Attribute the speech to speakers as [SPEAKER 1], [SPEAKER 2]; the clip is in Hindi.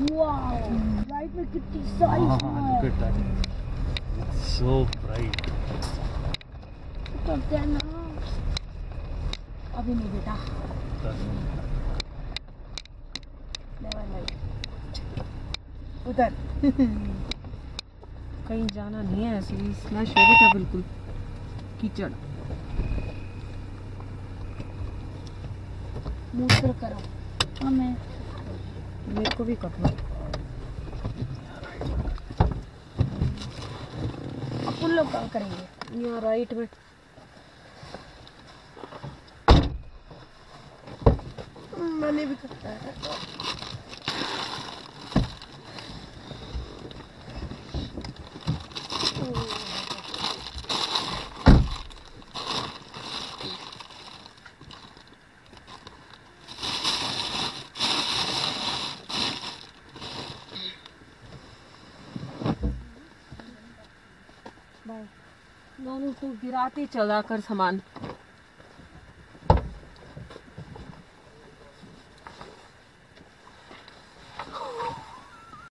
[SPEAKER 1] में कितनी सारी
[SPEAKER 2] Ah,
[SPEAKER 1] है
[SPEAKER 2] look at that. It's
[SPEAKER 1] करते हैं ना अभी नहीं बेटा उधर
[SPEAKER 3] कहीं जाना नहीं है ऐसे ही स्लैश हो गया बिल्कुल. कीचड़.
[SPEAKER 1] मूत्र करो. हमें
[SPEAKER 3] मेरे को भी करना।
[SPEAKER 1] अपन लोग क्या करेंगे।
[SPEAKER 3] यहाँ राइट में।
[SPEAKER 1] मैंने भी करता है
[SPEAKER 3] नानू को गिराते चला कर सामान।